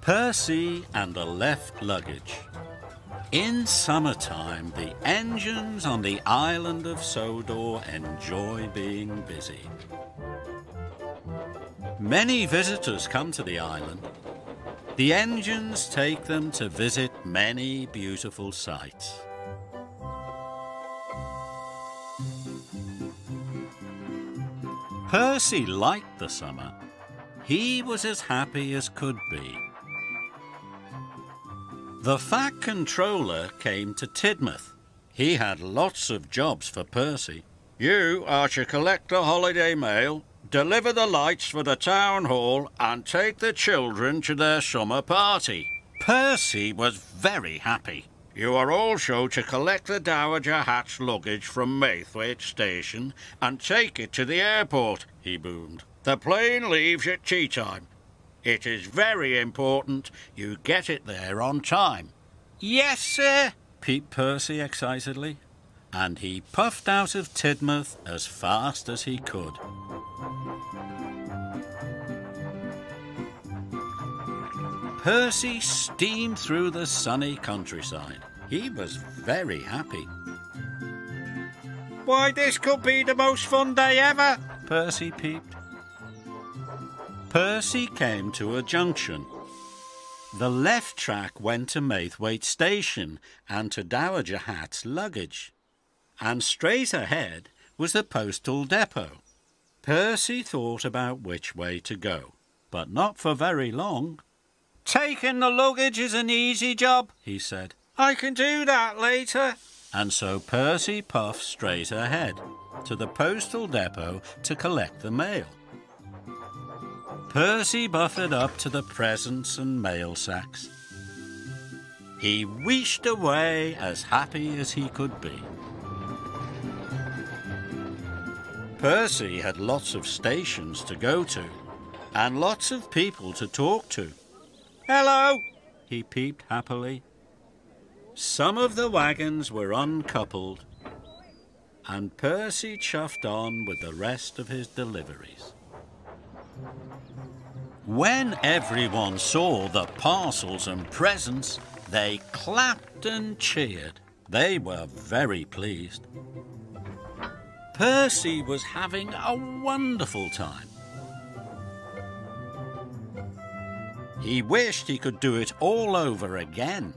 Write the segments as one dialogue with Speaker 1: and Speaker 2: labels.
Speaker 1: Percy and the left luggage. In summertime, the engines on the island of Sodor enjoy being busy. Many visitors come to the island. The engines take them to visit many beautiful sights. Percy liked the summer. He was as happy as could be. The Fat Controller came to Tidmouth. He had lots of jobs for Percy. You are to collect the holiday mail, deliver the lights for the town hall, and take the children to their summer party. Percy was very happy. You are also to collect the Dowager Hatt's luggage from Maithwaite Station and take it to the airport, he boomed. The plane leaves at tea time. It is very important you get it there on time. Yes, sir, peeped Percy excitedly, and he puffed out of Tidmouth as fast as he could. Percy steamed through the sunny countryside. He was very happy. Why, this could be the most fun day ever, Percy peeped. Percy came to a junction. The left track went to Maithwaite Station and to Dowager Hatt's luggage. And straight ahead was the postal depot. Percy thought about which way to go, but not for very long. Taking the luggage is an easy job, he said. I can do that later. And so Percy puffed straight ahead to the postal depot to collect the mail. Percy buffered up to the presents and mail sacks. He wheeshed away as happy as he could be. Percy had lots of stations to go to and lots of people to talk to. Hello, he peeped happily. Some of the wagons were uncoupled, and Percy chuffed on with the rest of his deliveries. When everyone saw the parcels and presents, they clapped and cheered. They were very pleased. Percy was having a wonderful time. He wished he could do it all over again.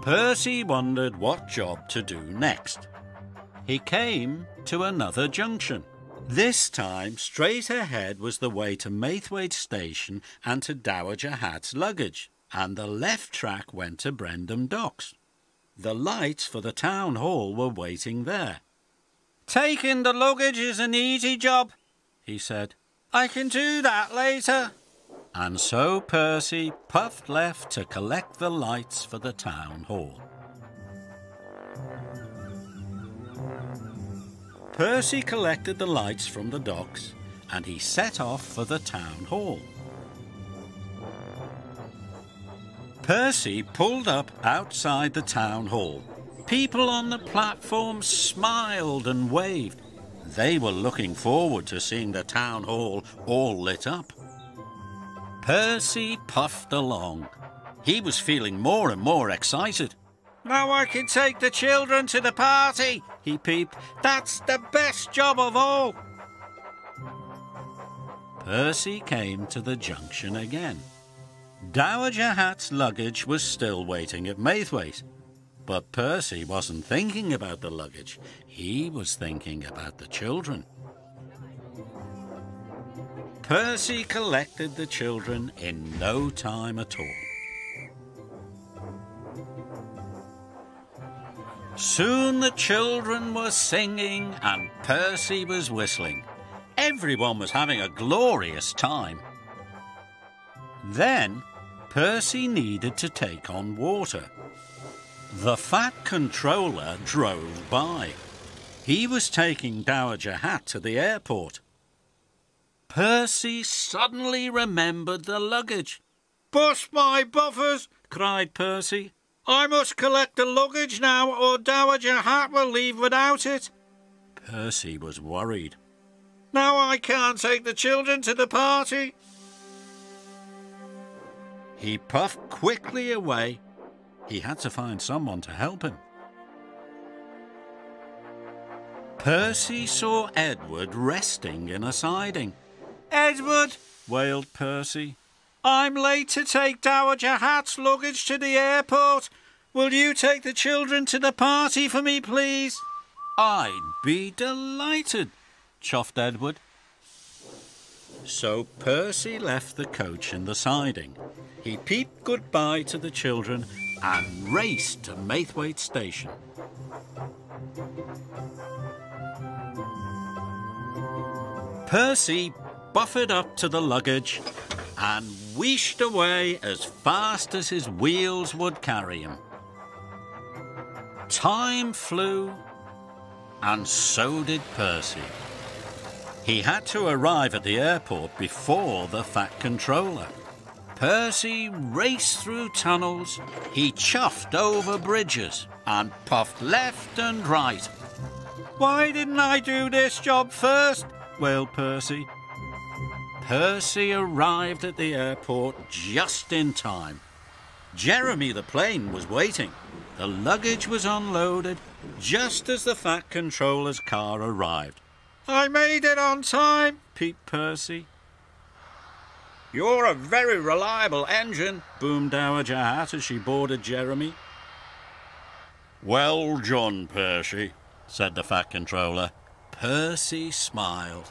Speaker 1: Percy wondered what job to do next. He came to another junction. This time, straight ahead was the way to Maithwaite Station and to Dowager Hatt's luggage, and the left track went to Brendam Docks. The lights for the town hall were waiting there. Taking the luggage is an easy job, he said. I can do that later. And so Percy puffed left to collect the lights for the town hall. Percy collected the lights from the docks and he set off for the town hall. Percy pulled up outside the town hall. People on the platform smiled and waved. They were looking forward to seeing the town hall all lit up. Percy puffed along. He was feeling more and more excited. Now I can take the children to the party, he peeped. That's the best job of all. Percy came to the junction again. Dowager Hatt's luggage was still waiting at Maithwaite. But Percy wasn't thinking about the luggage. He was thinking about the children. Percy collected the children in no time at all. Soon the children were singing and Percy was whistling. Everyone was having a glorious time. Then Percy needed to take on water. The fat controller drove by. He was taking Dowager Hatt to the airport. Percy suddenly remembered the luggage. Bust my buffers! cried Percy. I must collect the luggage now, or Dowager Hatt will leave without it. Percy was worried. Now I can't take the children to the party. He puffed quickly away. He had to find someone to help him. Percy saw Edward resting in a siding. Edward, wailed Percy, I'm late to take Dowager Hatt's luggage to the airport. Will you take the children to the party for me, please? I'd be delighted, chuffed Edward. So Percy left the coach in the siding. He peeped goodbye to the children and raced to Maithwaite Station. Percy buffered up to the luggage and wheeshed away as fast as his wheels would carry him. Time flew, and so did Percy. He had to arrive at the airport before the Fat Controller. Percy raced through tunnels, he chuffed over bridges, and puffed left and right. Why didn't I do this job first? wailed Percy. Percy arrived at the airport just in time. Jeremy the plane was waiting. The luggage was unloaded just as the Fat Controller's car arrived. I made it on time, peeped Percy. You're a very reliable engine, boomed Dowager Hatt as she boarded Jeremy. Well John Percy, said the Fat Controller. Percy smiled.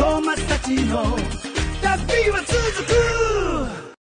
Speaker 2: トーマスたちの旅は続く。